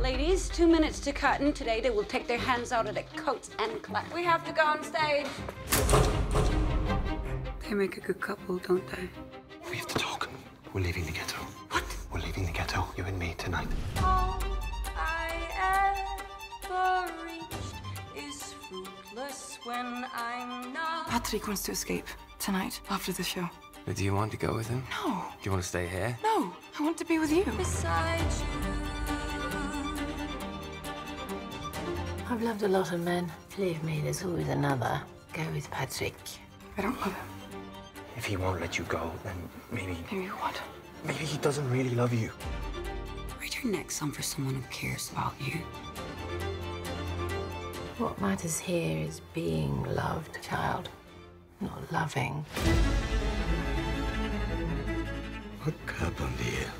Ladies, two minutes to curtain. Today they will take their hands out of their coats and clap. We have to go on stage. They make a good couple, don't they? We have to talk. We're leaving the ghetto. What? We're leaving the ghetto, you and me, tonight. All I ever reached is fruitless when I'm not. Patrick wants to escape tonight after the show. But do you want to go with him? No, Do you want to stay here? no, I want to be with you. Beside you. I've loved a lot of men. Believe me, there's always another. Go with Patrick. I don't love him. If he won't let you go, then maybe, Maybe what? maybe he doesn't really love you. Write your next song for someone who cares about you. What matters here is being loved, child, not loving. What happened here?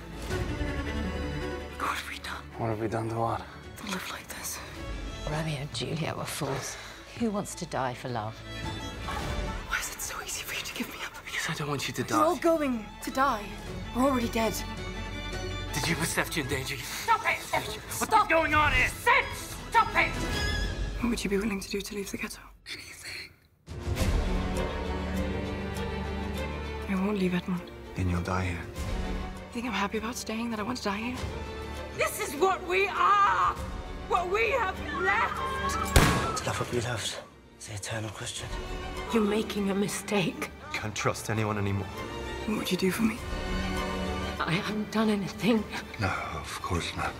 What have we done? What have we done to what? To live like this? Romeo and Juliet were fools. Who wants to die for love? Why is it so easy for you to give me up? Because I don't want you to die. We're all going to die. We're already dead. Did you put Steph in danger? Stop it! What's going on here? Stop it! What would you be willing to do to leave the ghetto? Anything. I won't leave Edmund. Then you'll die here. You think I'm happy about staying? That I want to die here? This is what we are! What we have left! Love what we loved. It's the eternal question. You're making a mistake. Can't trust anyone anymore. What would you do for me? I haven't done anything. No, of course not.